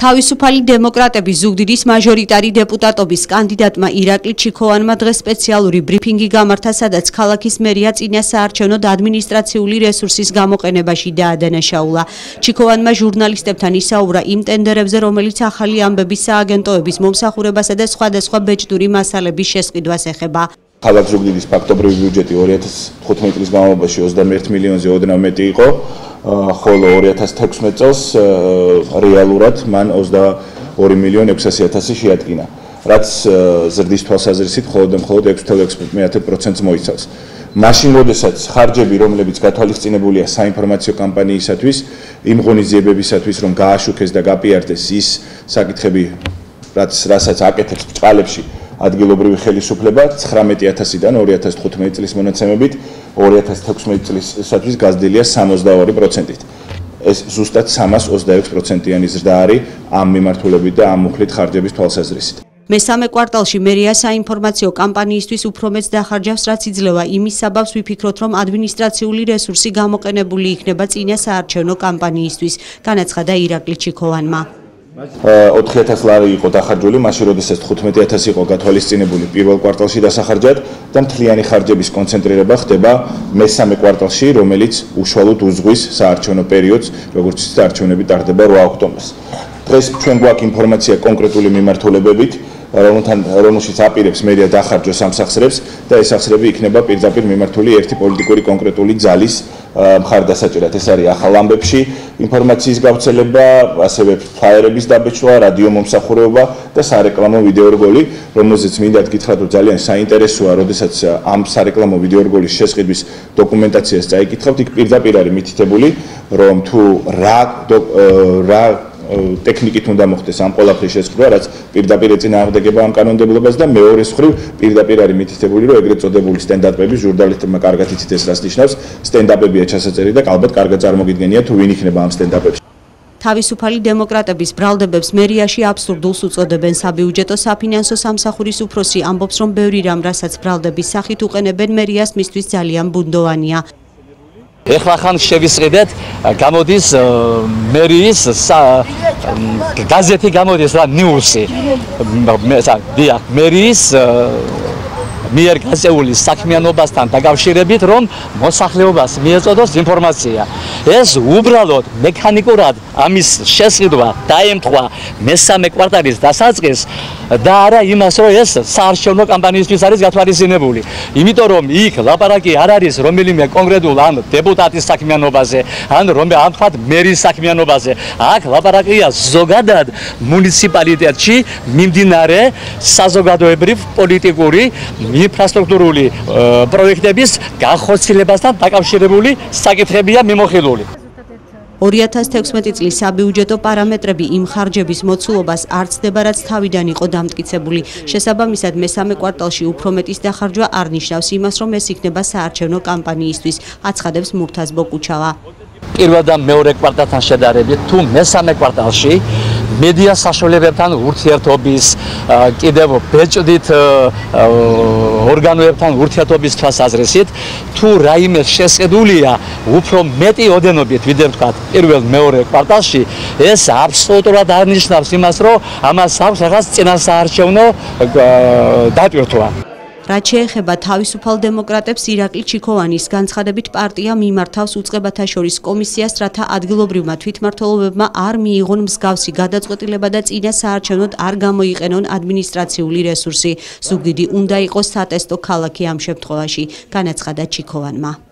თავისუფალი დემოკრატების ზუგდიდის მაჟორიტარი დეპუტატობის კანდიდატმა ირაკლი ჩიქოვანმა დღეს სპეციალური ბრიფინგი გამართა, სადაც ქალაქის მერია წინა საარჩევნო ადმინისტრაციული რესურსის გამოყენებაში დაადანაშაულა. ჩიქოვანმა ჟურნალისტებთან ისაუბრა იმ ტენდერებზე, რომელიც ახალი ამბების სააგენტოების მომსახურებასა და სხვადასხვა ბეჭდური მასალების შესყიდვას ეხება. ქალაქ ზუგდიდის ფაქტობრივი ბიუჯეტი 2015 წლის განმავლობაში 21 მილიონზე ოდნავ მეტი იყო, ხოლო 2016 წელს რეალურად მან 22 მილიონი 600 000 შეადგინა, რაც ზრდის თვალსაზრისით მხოლოდ მხოლოდ 6.6%-ს მოიცავს. მაშინ როდესაც ხარჯები, რომლებიც გათვალისწინებულია საინფორმაციო კამპანიისათვის, იმ ღონისძიებებისათვის, რომ გააშუქეს და გაპიარდეს ის საკითხები, რაც რასაც აკეთებს ბჭყალებში ადგილობრივი ხელისუფლება 19000-დან 2015 წლის მონაცემებით 2016 წლისათვის გაზრდილია 62%-ით. ეს ზუსტად 326%-იანი ზრდა არის ამ მიმართულებით და ამ მუხლით ხარჯების თვალსაზრისით. მესამე კვარტალში მერია საინფორმაციო კამპანიისთვის უფრო მეც დახარჯავს, რაც იძლევა იმის საბაბს ვიფიქროთ, რომ ადმინისტრაციული რესურსი გამოყენებული იქნება წინა საარჩევნო კამპანიისთვის, განაცხადა ირაკლი ჩიქოვანმა. 4000 ლარი იყო დახარჯული, მაშინ როდესაც 15000 იყო გათვალისწინებული პირველ კვარტალში დასახარჯად და მთლიანი ხარჯების კონცენტრირება ხდება მესამე კვარტალში, რომელიც უშუალოდ უძღვის საარჩევნო პერიოდს, როგორც საარჩევნები ტარდება 8 ოქტომბერს. დღეს ჩვენ გვაქვს ინფორმაცია კონკრეტული მიმართულებებით, რომელთან რომელშიც აპირებს მერია დახარჯოს ამ სახსრებს და ეს სახსრები იქნება პირდაპირ მიმართული ერთი პოლიტიკური კონკრეტული ძალის მხარდასაჭერად. ეს არის ახალ ამბებში ინფორმაციის გავრცელება, ასევე ფლაიერების დაბეჭდვა, რადიო მომსახურება და სარეკლამო ვიდეორგოლი, რომელზეც მინდა გითხრათ, რომ ძალიან საინტერესოა, როდესაც ამ სარეკლამო ვიდეორგოლის შესყიდვის დოკუმენტაციას წაიკითხავთ, იქ პირდაპირ არის მითითებული, რომ თუ რა რა ტექნიკით უნდა მოხდეს ამ ყველაფრის შესრულება, რაც პირდაპირ ეწინააღმდეგება ამ კანონმდებლობას და მეორე მხრივ პირდაპირ არის მითითებული, რომ ეგრეთ წოდებული სტენდაპები ჟურნალისტებმა კარგად იცით ეს რას ნიშნავს, სტენდაპებია ჩასაწერი და ალბათ კარგად წარმოგიდგენია თუ ვინ იქნება ამ სტენდაპებში. თავისუფალი დემოკრატების ბრალდებებს მერიაში აბსურდულს უწოდებენ. საბიუჯეტო საფინანსო სამსახურის უფროსი ამბობს რომ ბევრი რამ რასაც ბრალდების სახით უყენებენ მერიას მისთვის ძალიან ბუნდოვანია ეხლა ხან შევისყიდეთ გამოდის მერიის გაზეთი გამოდის რა ნიუსი. მე დიახ მერიის მიერ გაწეული საქმიანობასთან დაკავშირებით, რომ მოსახლეობას მიეწოდოს ინფორმაცია. ეს უბრალოდ მექანიკურად ამის შესყიდვა დაემთხვა მესამე კვარტალის დასაწყისს და არა იმას, რომ ეს საარჩევნო კამპანიისთვის არის გათვალისწინებული. იმიტომ რომ იქ ლაპარაკი არ არის რომელიმე კონკრეტულ ან დეპუტატის საქმიანობაზე, ან რომ ამ თქვა მერის საქმიანობაზე. აქ ლაპარაკია ზოგადად მუნიციპალიტეტში მიმდინარე საზოგადოებრივ პოლიტიკური ინფრასტრუქტურული პროექტების განხორციელებასთან დაკავშირებული საკითხებია მიმოხილული. 2016 წლის საბიუჯეტო პარამეტრები იმ ხარჯების მოცულობას არცდება, რაც თავიდან იყო დამტკიცებული. შესაბამისად, მესამე კვარტალში უფრო მეტის დახარჯვა არ ნიშნავს იმას, რომ ეს იქნება საარჩევნო კამპანიისთვის, აცხადებს მურთაზ ბოკუჩავა. პირველ და მეორე კვარტალთან შედარებით, თუ მესამე კვარტალში მედია საშუალებებთან ურთიერთობის კიდევ ბეჭდით ორგანოებთან ურთიერთობის თვალსაზრისით თუ რაიმე შესყიდულია უფრო მეტი ოდენობით ვიდრე თქვა პირველ მეორე კვარტალში ეს აბსოლუტურად არნიშნავს იმას რომ ამას აქვს რაღაც წინასაარჩევნო დატვირთვა რაც შეეხება თავისუფალ დემოკრატებს ირაკლი ჩიქოვანის განცხადებით პარტია მიმართავს უწყებათა შორის კომისიას, რათა ადგილობრივმა თვითმმართველობებმა არ მიიღონ მსგავსი გადაწყვეტილება და წინა საარჩევნოდ არ გამოიყენონ ადმინისტრაციული რესურსი. ზუგდიდი უნდა იყოს სატესტო ქალაქი ამ შემთხვევაში, განაცხადა ჩიქოვანმა.